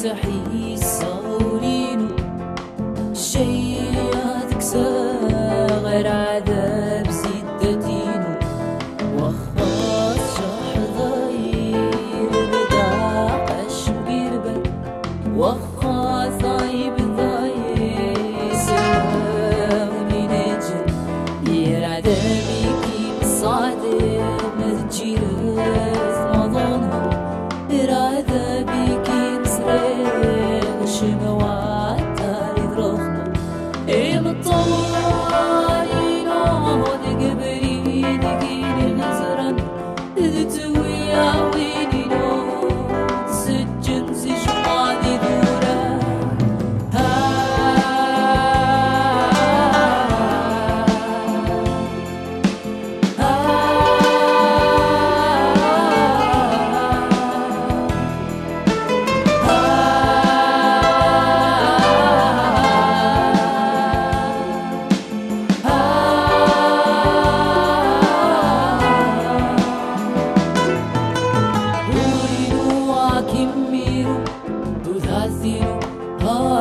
مسحي Just.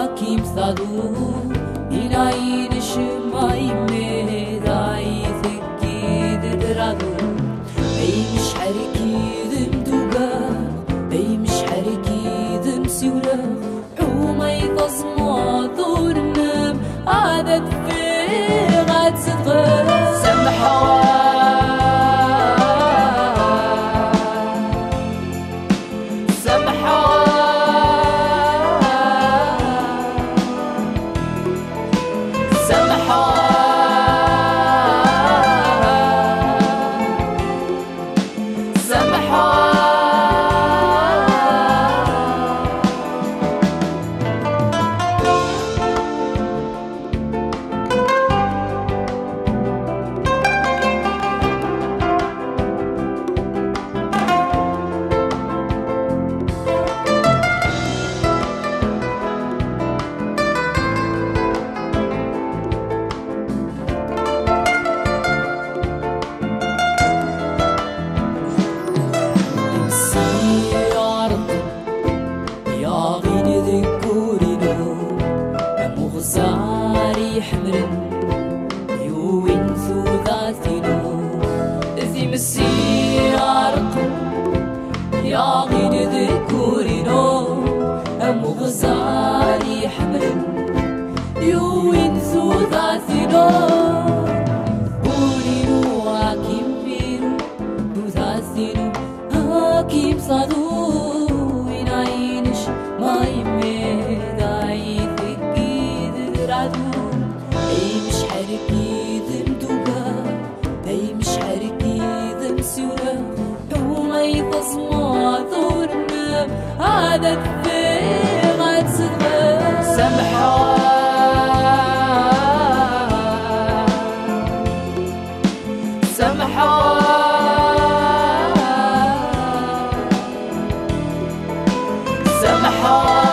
hakim sadu Dinai nishmai me dai tekid dradu Beymiş herkidim duga Beymiş herkidim siura Umay tazma durnem adet غين ذكورينو أم غزاري حمر يوين ذو ذاتينو بورينو حكيم بيرو ذو ذاتينو حكيم صادو ينعينش ما عيثك عدو اي مش حركي عادت غاد صدغة سمحة. سمحة. سمحة.